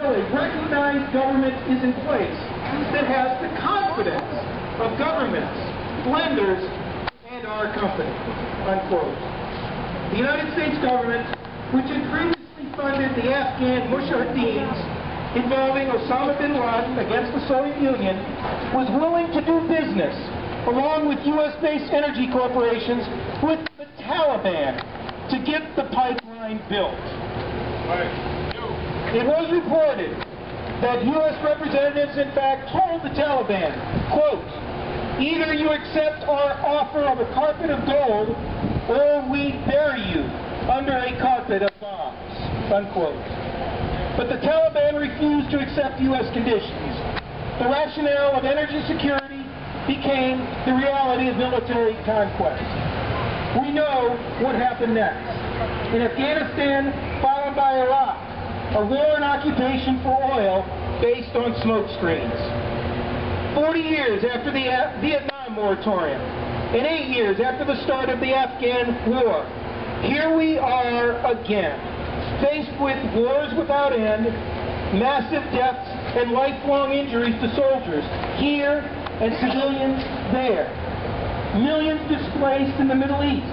A recognized government is in place that has the confidence of governments, lenders, and our company, unquote. The United States government, which had previously funded the Afghan Mujahideen involving Osama bin Laden against the Soviet Union, was willing to do business along with U.S.-based energy corporations with the Taliban to get the pipeline built. It was reported that U.S. representatives, in fact, told the Taliban, quote, either you accept our offer of a carpet of gold, or we bury you under a carpet of bombs, unquote. But the Taliban refused to accept U.S. conditions. The rationale of energy security became the reality of military conquest. We know what happened next. In Afghanistan, a war and occupation for oil based on smoke screens. 40 years after the uh, Vietnam moratorium, and eight years after the start of the Afghan war, here we are again, faced with wars without end, massive deaths and lifelong injuries to soldiers here and civilians there, millions displaced in the Middle East,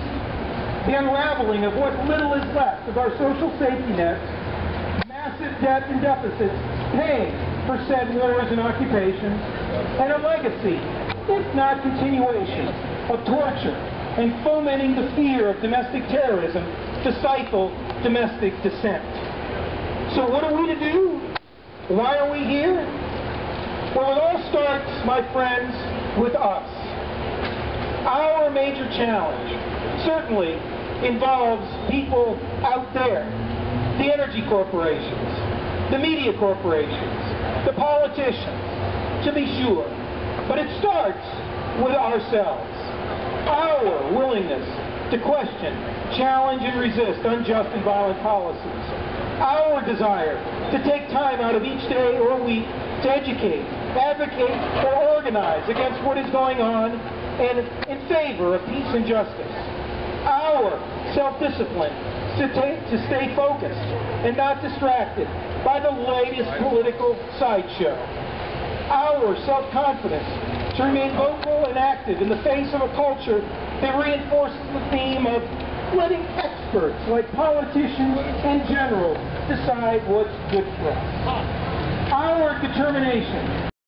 the unraveling of what little is left of our social safety nets, debt and deficits paying for said wars and occupations, and a legacy, if not continuation, of torture and fomenting the fear of domestic terrorism to stifle domestic dissent. So what are we to do? Why are we here? Well, it all starts, my friends, with us. Our major challenge certainly involves people out there the energy corporations, the media corporations, the politicians, to be sure. But it starts with ourselves. Our willingness to question, challenge, and resist unjust and violent policies. Our desire to take time out of each day or week to educate, advocate, or organize against what is going on and in favor of peace and justice. Our self-discipline to, to stay focused and not distracted by the latest political sideshow. Our self-confidence to remain vocal and active in the face of a culture that reinforces the theme of letting experts like politicians and generals decide what's good for us. Our determination